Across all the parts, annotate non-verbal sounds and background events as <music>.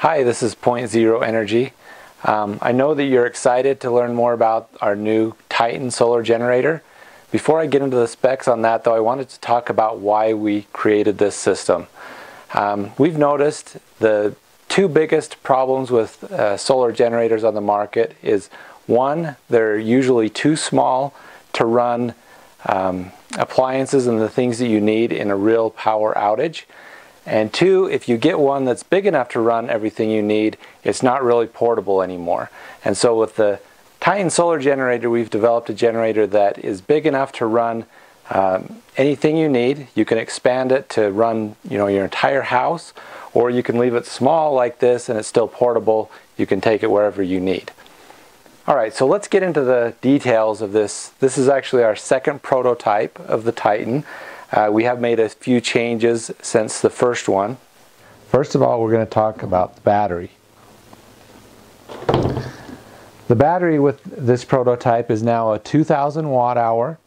Hi, this is Point Zero Energy. Um, I know that you're excited to learn more about our new Titan solar generator. Before I get into the specs on that though, I wanted to talk about why we created this system. Um, we've noticed the two biggest problems with uh, solar generators on the market is one, they're usually too small to run um, appliances and the things that you need in a real power outage. And two, if you get one that's big enough to run everything you need, it's not really portable anymore. And so with the Titan solar generator, we've developed a generator that is big enough to run um, anything you need. You can expand it to run you know, your entire house, or you can leave it small like this and it's still portable. You can take it wherever you need. All right, so let's get into the details of this. This is actually our second prototype of the Titan. Uh, we have made a few changes since the first one. First of all, we're going to talk about the battery. The battery with this prototype is now a 2000 watt hour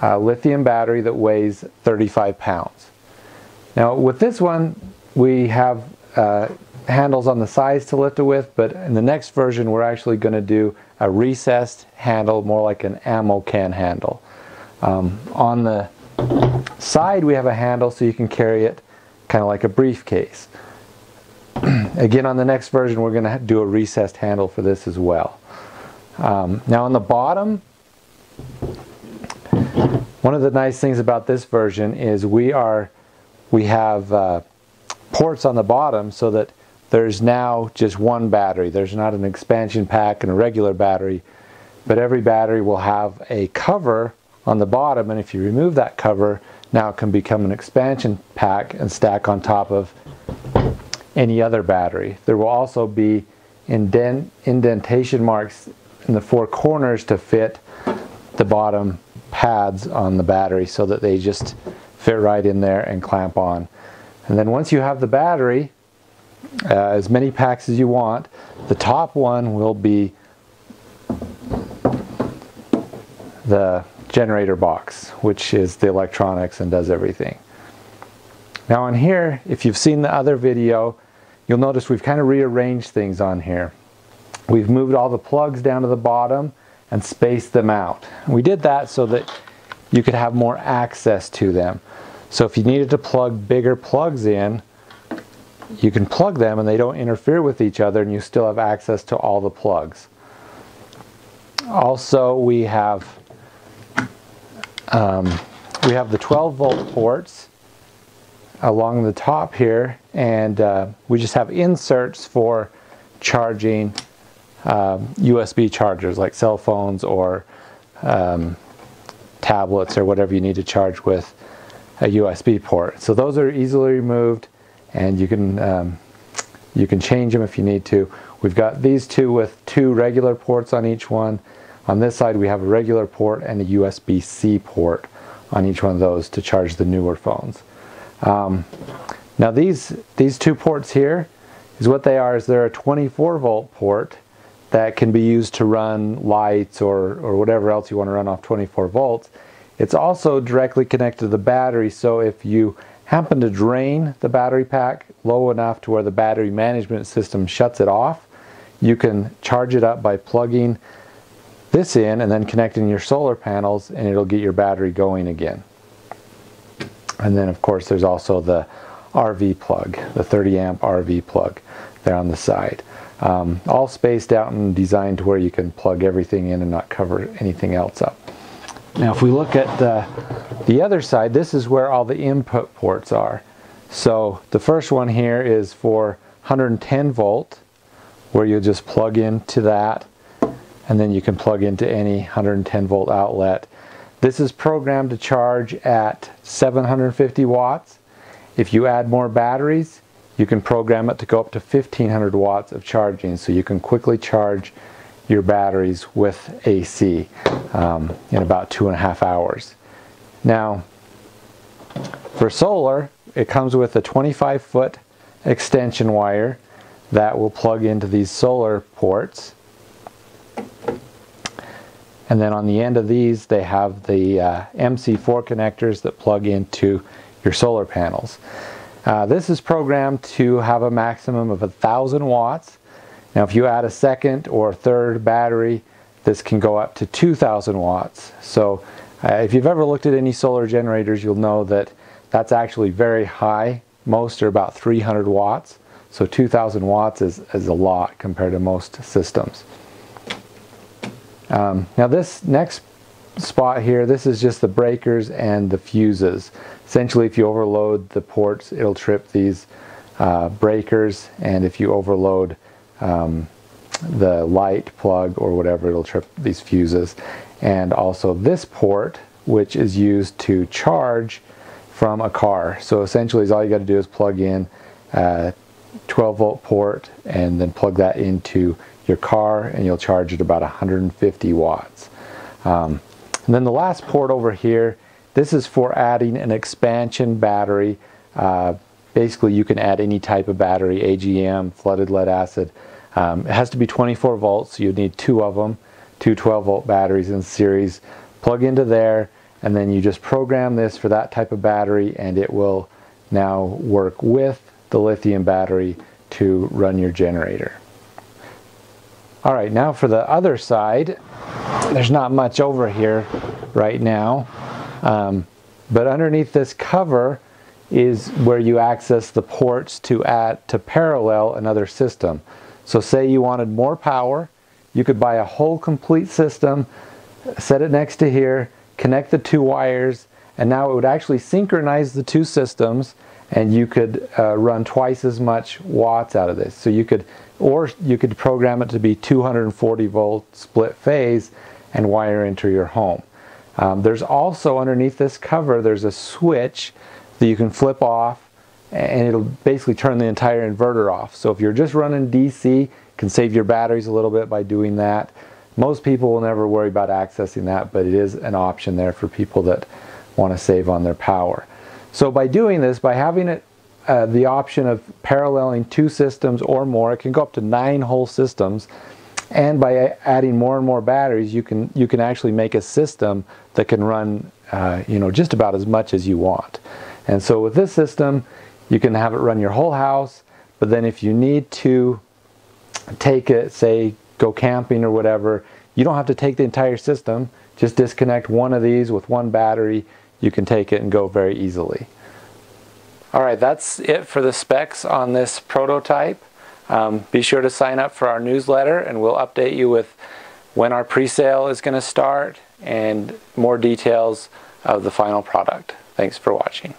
uh, lithium battery that weighs 35 pounds. Now with this one we have uh, handles on the sides to lift it with but in the next version we're actually going to do a recessed handle more like an ammo can handle. Um, on the Side we have a handle so you can carry it kind of like a briefcase. <clears throat> Again on the next version we're going to do a recessed handle for this as well. Um, now on the bottom one of the nice things about this version is we are we have uh, ports on the bottom so that there's now just one battery. There's not an expansion pack and a regular battery, but every battery will have a cover on the bottom and if you remove that cover now it can become an expansion pack and stack on top of any other battery. There will also be indent, indentation marks in the four corners to fit the bottom pads on the battery so that they just fit right in there and clamp on. And then once you have the battery, uh, as many packs as you want, the top one will be the generator box, which is the electronics and does everything. Now on here, if you've seen the other video, you'll notice we've kind of rearranged things on here. We've moved all the plugs down to the bottom and spaced them out. We did that so that you could have more access to them. So if you needed to plug bigger plugs in, you can plug them and they don't interfere with each other and you still have access to all the plugs. Also, we have um, we have the 12 volt ports along the top here and uh, we just have inserts for charging um, USB chargers like cell phones or um, tablets or whatever you need to charge with a USB port. So those are easily removed and you can um, you can change them if you need to. We've got these two with two regular ports on each one on this side we have a regular port and a USB-C port on each one of those to charge the newer phones. Um, now these, these two ports here is what they are is they're a 24 volt port that can be used to run lights or, or whatever else you want to run off 24 volts. It's also directly connected to the battery so if you happen to drain the battery pack low enough to where the battery management system shuts it off, you can charge it up by plugging this in and then connecting your solar panels and it'll get your battery going again. And then of course there's also the RV plug, the 30 amp RV plug there on the side. Um, all spaced out and designed to where you can plug everything in and not cover anything else up. Now if we look at the, the other side, this is where all the input ports are. So the first one here is for 110 volt, where you'll just plug into that and then you can plug into any 110 volt outlet. This is programmed to charge at 750 watts. If you add more batteries, you can program it to go up to 1500 watts of charging so you can quickly charge your batteries with AC um, in about two and a half hours. Now, for solar, it comes with a 25 foot extension wire that will plug into these solar ports and then on the end of these, they have the uh, MC4 connectors that plug into your solar panels. Uh, this is programmed to have a maximum of a thousand watts. Now if you add a second or third battery, this can go up to 2,000 watts. So uh, if you've ever looked at any solar generators, you'll know that that's actually very high. Most are about 300 watts. So 2,000 watts is, is a lot compared to most systems. Um, now this next spot here, this is just the breakers and the fuses. Essentially if you overload the ports, it'll trip these uh, breakers and if you overload um, the light plug or whatever, it'll trip these fuses. And also this port, which is used to charge from a car. So essentially all you got to do is plug in a 12 volt port and then plug that into your car and you'll charge it about 150 watts. Um, and then the last port over here, this is for adding an expansion battery. Uh, basically you can add any type of battery, AGM, flooded lead acid, um, it has to be 24 volts, so you need two of them, two 12 volt batteries in series. Plug into there, and then you just program this for that type of battery, and it will now work with the lithium battery to run your generator. All right, now for the other side, there's not much over here right now, um, but underneath this cover is where you access the ports to add to parallel another system. So say you wanted more power, you could buy a whole complete system, set it next to here, connect the two wires, and now it would actually synchronize the two systems and you could uh, run twice as much watts out of this. So you could, or you could program it to be 240 volt split phase and wire into your home. Um, there's also underneath this cover, there's a switch that you can flip off and it'll basically turn the entire inverter off. So if you're just running DC, you can save your batteries a little bit by doing that. Most people will never worry about accessing that, but it is an option there for people that want to save on their power. So by doing this, by having it uh, the option of paralleling two systems or more, it can go up to nine whole systems. And by adding more and more batteries, you can you can actually make a system that can run, uh, you know, just about as much as you want. And so with this system, you can have it run your whole house, but then if you need to take it, say, go camping or whatever, you don't have to take the entire system. Just disconnect one of these with one battery. You can take it and go very easily. All right, that's it for the specs on this prototype. Um, be sure to sign up for our newsletter and we'll update you with when our pre-sale is going to start and more details of the final product. Thanks for watching.